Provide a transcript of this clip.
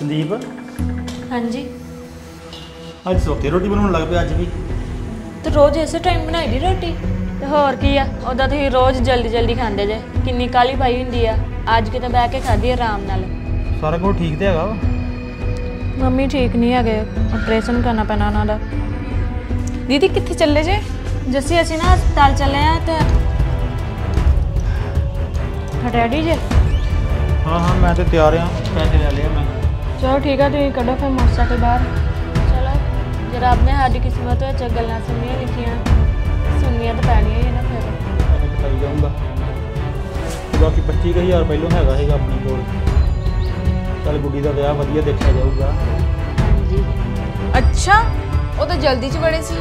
ਸੰਦੀਪ? ਹਾਂਜੀ। ਅੱਜ ਸੋਕੇ ਰੋਟੀ ਬਣਾਉਣ ਲੱਗ ਪਿਆ ਅੱਜ ਵੀ। ਤੇ ਰੋਜ਼ ਇਸੇ ਟਾਈਮ ਬਣਾਈ ਦੀ ਰੋਟੀ? ਤੇ ਹੋਰ ਕੀ ਆ ਉਹਦਾ ਤੁਸੀਂ ਰੋਜ਼ ਜਲਦੀ ਜਲਦੀ ਖਾਂਦੇ ਜੇ ਕਿੰਨੀ ਕਾਲੀ ਪਾਈ ਹੁੰਦੀ ਆ ਅੱਜ ਕਿਤੇ ਬਹਿ ਕੇ ਖਾਧੀ ਆਰਾਮ ਨਾਲ। ਸਾਰਾ ਕੁਝ ਠੀਕ ਤੇ ਹੈਗਾ ਵਾ? ਮੰਮੀ ਠੀਕ ਨਹੀਂ ਹੈਗੇ ਆਪਰੇਸ਼ਨ ਕਰਨਾ ਪੈਣਾ ਉਹਨਾਂ ਦਾ। ਦੀਦੀ ਕਿੱਥੇ ਚੱਲੇ ਜੇ? ਜੱਸੀ ਅਸੀਂ ਨਾ ਹਸਪਤਾਲ ਚੱਲੇ ਆ ਤੇ ਰੈਡੀ ਜੇ? ਹਾਂ ਹਾਂ ਮੈਂ ਤੇ ਤਿਆਰ ਆ। ਪੈਸੇ ਲੈ ਲਿਆ ਮੈਂ। ਚਲੋ ਠੀਕ ਆ ਤੁਸੀਂ ਕੱਢੋ ਫਿਰ ਮੋਟਰਸਾਈਕਲ ਬਾਹਰ। ਚਲੋ ਜੇ ਰੱਬ ਨੇ ਸਾਡੀ ਕਿਸਮਤ ਵਿੱਚ ਗੱਲਾਂ ਸੁਣੀਆਂ ਲਿਖੀਆਂ ਸੁਣਨੀਆਂ ਤਾਂ ਪੈਣੀਆਂ ਹੀ ਨਾ ਫਿਰ। ਕਟਾਈ ਜਾਊਂਗਾ ਬਾਕੀ 25000 ਪਹਿਲੋਂ ਹੈਗਾ ਸੀਗਾ ਆਪਣੇ ਕੋਲ। ਚੱਲ ਗੁੱਡੀ ਦਾ ਵਿਆਹ ਵਧੀਆ ਦੇਖਿਆ ਜਾਊਗਾ। ਹਾਂਜੀ। ਅੱਛਾ ਉਹ ਤਾਂ ਜਲਦੀ ਚ ਬੜੇ ਸੀ।